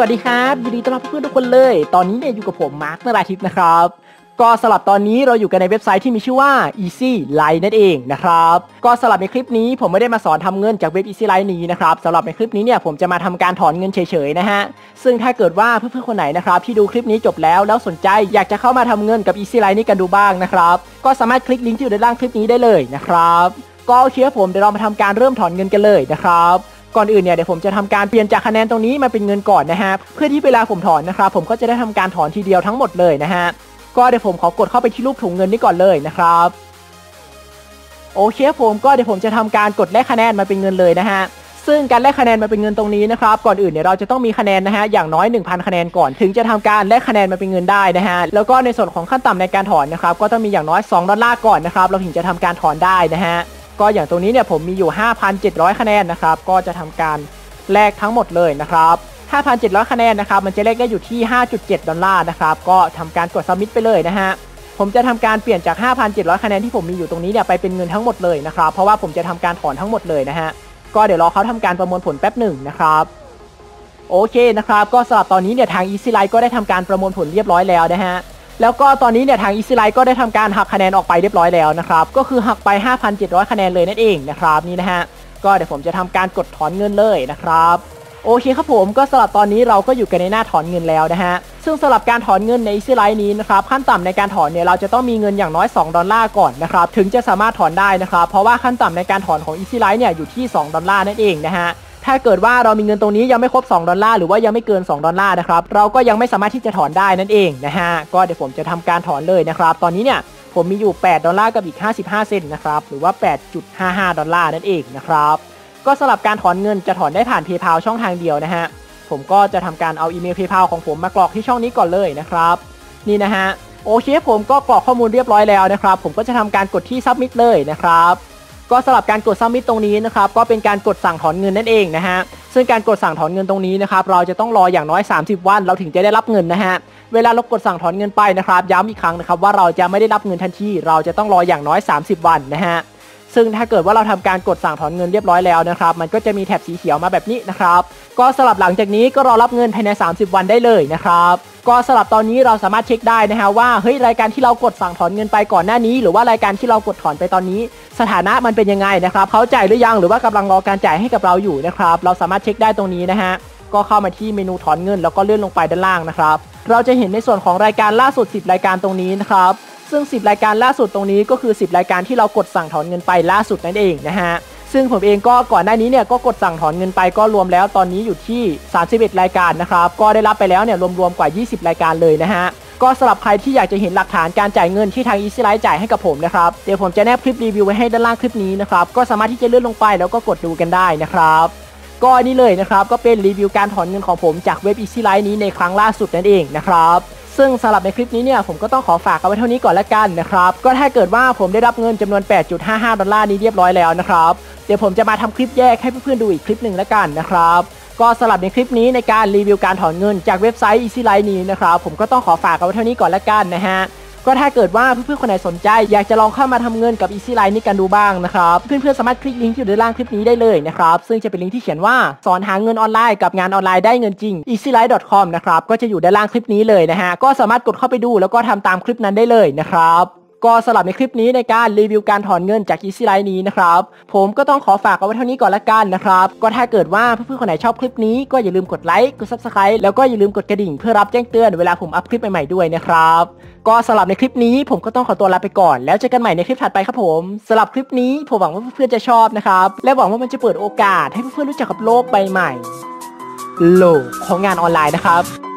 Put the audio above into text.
สวัสดีครับยินดีต้อนรับเพื่อนๆทุกคนเลย ตอนนี้เนี่ยอยู่กับผมมาร์คนราทิพย์นะครับ ก็สลับตอนนี้เราอยู่กันในเว็บไซต์ที่มีชื่อว่า Easy Line นั่นเองนะครับ ก็สลับในคลิปนี้ผมไม่ได้มาสอนทำเงินจากเว็บ Easy Line นี้นะครับสำหรับในคลิปนี้เนี่ยผมจะมาทำการถอนเงินเฉยๆนะฮะ ซึ่งถ้าเกิดว่าเพื่อนๆคนไหนนะครับที่ดูคลิปนี้จบแล้วแล้วสนใจอยากจะเข้ามาทำเงินกับ Easy Line นี้กันดูบ้างนะครับ ก็สามารถคลิกลิงก์ที่อยู่ด้านล่างคลิปนี้ได้เลยนะครับ ก็โอเคครับผมเดี๋ยวเรามาทำการเริ่มถอนเงินกันเลยนะครับ ก่อนอื่นเนี่ยเดี๋ยวผมจะทำการเปลี่ยนจากคะแนนตรงนี้มาเป็นเงินก่อนนะฮะเพื่อที่เวลาผมถอนนะครับผมก็จะได้ทำการถอนทีเดียวทั้งหมดเลยนะฮะก็เดี๋ยวผมขอกดเข้าไปที่รูปถุงเงินนี้ก่อนเลยนะครับโอเคผมก็เดี๋ยวผมจะทำการกดแลกคะแนนมาเป็นเงินเลยนะฮะซึ่งการแลกคะแนนมาเป็นเงินตรงนี้นะครับก่อนอื่นเนี่ยเราจะต้องมีคะแนนนะฮะอย่างน้อย 1,000 คะแนนก่อนถึงจะทำการแลกคะแนนมาเป็นเงินได้นะฮะแล้วก็ในส่วนของขั้นต่ำในการถอนนะครับก็ต้องมีอย่างน้อย 2 ดอลลาร์ก่อนนะครับเราถึงจะทำการถอนได้นะฮะ ก็อย่างตรงนี้เนี่ยผมมีอยู่ 5,700 คะแนนนะครับ ก็จะทำการแลกทั้งหมดเลยนะครับ 5,700 คะแนนนะครับ มันจะเลขได้อยู่ที่ 5.7 ดอลลาร์นะครับ ก็ทำการกดสมิธไปเลยนะฮะ ผมจะทำการเปลี่ยนจาก 5,700 คะแนนที่ผมมีอยู่ตรงนี้เนี่ยไปเป็นเงินทั้งหมดเลยนะครับ เพราะว่าผมจะทำการถอนทั้งหมดเลยนะฮะ ก็เดี๋ยวรอเขาทำการประมวลผลแป๊บหนึ่งนะครับ โอเคนะครับ ก็สำหรับตอนนี้เนี่ยทาง Easy Light ก็ได้ทำการประมวลผลเรียบร้อยแล้วนะฮะ แล้วก็ตอนนี้เนี่ยทาง Easy Light ก็ได้ทำการหักคะแนนออกไปเรียบร้อยแล้วนะครับ ก็คือหักไป 5,700 คะแนนเลยนั่นเองนะครับนี่นะฮะก็เดี๋ยวผมจะทำการกดถอนเงินเลยนะครับโอเคครับผมก็สำหรับตอนนี้เราก็อยู่กันในหน้าถอนเงินแล้วนะฮะซึ่งสำหรับการถอนเงินใน Easy Light นี้นะครับขั้นต่ำในการถอนเนี่ยเราจะต้องมีเงินอย่างน้อย 2 ดอลลาร์ก่อนนะครับถึงจะสามารถถอนได้นะครับเพราะว่าขั้นต่ำในการถอนของ Easy Light เนี่ยอยู่ที่ 2 ดอลลาร์นั่นเองนะฮะ ถ้าเกิดว่าเรามีเงินตรงนี้ยังไม่ครบ 2 ดอลลาร์หรือว่ายังไม่เกิน 2 ดอลลาร์นะครับ เราก็ยังไม่สามารถที่จะถอนได้นั่นเองนะฮะ ก็เดี๋ยวผมจะทำการถอนเลยนะครับ ตอนนี้เนี่ยผมมีอยู่ 8 ดอลลาร์กับอีก 55 เซนต์นะครับ หรือว่า 8.55 ดอลลาร์นั่นเองนะครับ ก็สำหรับการถอนเงินจะถอนได้ผ่าน PayPal ช่องทางเดียวนะฮะ ผมก็จะทำการเอาอีเมล PayPal ของผมมากรอกที่ช่องนี้ก่อนเลยนะครับ นี่นะฮะ โอเคผมก็กรอกข้อมูลเรียบร้อยแล้วนะครับ ผมก็จะทำการกดที่ Submit เลยนะครับ ก็สำหรับการกด Submit ตรงนี้นะครับก็เป็นการกดสั่งถอนเงินนั่นเองนะฮะซึ่งการกดสั่งถอนเงินตรงนี้นะครับเราจะต้องรออย่างน้อย 30 วัน เราถึงจะได้รับเงินนะฮะเวลาเรากดสั่งถอนเงินไปนะครับ ย้ำอีกครั้งนะครับว่าเราจะไม่ได้รับเงินทันทีเราจะต้องรออย่างน้อย 30 วันนะฮะ ซึ่งถ้าเกิดว่าเราทำการกดสั่งถอนเงินเรียบร้อยแล้วนะครับ มันก็จะมีแถบสีเขียวมาแบบนี้นะครับ ก็สลับหลังจากนี้ก็รอรับเงินภายใน 30 วันได้เลยนะครับก็สลับตอนนี้เราสามารถเช็คได้นะฮะว่าเฮ้ยรายการที่เรากดสั่งถอนเงินไปก่อนหน้านี้ หรือว่ารายการที่เรากดถอนไปตอนนี้ สถานะมันเป็นยังไงนะครับเขาจ่ายหรือยังหรือว่ากำลังรอการจ่ายให้กับเราอยู่นะครับ เราสามารถเช็คได้ตรงนี้นะฮะก็เข้ามาที่เมนูถอนเงินแล้วก็เลื่อนลงไปด้านล่างนะครับ เราจะเห็นในส่วนของรายการล่าสุด 10 รายการตรงนี้นะครับ ซึ่ง 10 รายการล่าสุดตรงนี้ก็คือ 10 รายการที่เรากดสั่งถอนเงินไปล่าสุดนั่นเองนะฮะซึ่งผมเองก็ก่อนหน้านี้เนี่ยก็กดสั่งถอนเงินไปก็รวมแล้วตอนนี้อยู่ที่ 31 รายการนะครับก็ได้รับไปแล้วเนี่ยรวมๆกว่า 20 รายการเลยนะฮะก็สำหรับใครที่อยากจะเห็นหลักฐานการจ่ายเงินที่ทาง Easy Light จ่ายให้กับผมนะครับเดี๋ยวผมจะแนบคลิปรีวิวไว้ให้ด้านล่างคลิปนี้นะครับก็สามารถที่จะเลื่อนลงไปแล้วก็กดดูกันได้นะครับก็นี่เลยนะครับก็เป็นรีวิวการถอนเงินของผมจากเว็บ Easy Light นี้ในครั้งล่าสุดนั่นเองนะครับ ซึ่งสำหรับในคลิปนี้เนี่ยผมก็ต้องขอฝากเอาไว้เท่านี้ก่อนละกันนะครับก็ถ้าเกิดว่าผมได้รับเงินจำนวน 8.55 ดอลลาร์นี้เรียบร้อยแล้วนะครับเดี๋ยวผมจะมาทำคลิปแยกให้เพื่อนๆดูอีกคลิปหนึ่งละกันนะครับก็สำหรับในคลิปนี้ในการรีวิวการถอนเงินจากเว็บไซต์ Easy Line นี้นะครับผมก็ต้องขอฝากเอาไว้เท่านี้ก่อนละกันนะฮะ ก็ถ้าเกิดว่าเพื่อนๆคนไหนสนใจ อยากจะลองเข้ามาทำเงินกับ Easy Line นี้กันดูบ้างนะครับ เพื่อนๆสามารถคลิกลิงก์ที่อยู่ด้านล่างคลิปนี้ได้เลยนะครับ ซึ่งจะเป็นลิงก์ที่เขียนว่าสอนหาเงินออนไลน์กับงานออนไลน์ได้เงินจริง easylight.com นะครับก็จะอยู่ด้านล่างคลิปนี้เลยนะฮะก็สามารถกดเข้าไปดูแล้วก็ทำตามคลิปนั้นได้เลยนะครับก็สำหรับในคลิปนี้ในการรีวิวการถอนเงินจาก Easy Line นี้นะครับ ผมก็ต้องขอฝากเอาไว้เท่านี้ก่อนละกันนะครับ ก็ถ้าเกิดว่าเพื่อนๆคนไหนชอบคลิปนี้ก็อย่าลืมกดไลค์กด Subscribe แล้วก็อย่าลืมกดกระดิ่งเพื่อรับแจ้งเตือนเวลาผมอัพคลิปใหม่ๆด้วยนะครับ ก็สำหรับในคลิปนี้ผมก็ต้องขอตัวลาไปก่อน แล้วเจอกันใหม่ในคลิปถัดไปครับผมสำหรับคลิปนี้ผมหวังว่าเพื่อนๆจะชอบนะครับ และหวังว่ามันจะเปิดโอกาสให้เพื่อนๆรู้จักกับโลกใบใหม่ โลกของงานออนไลน์นะครับ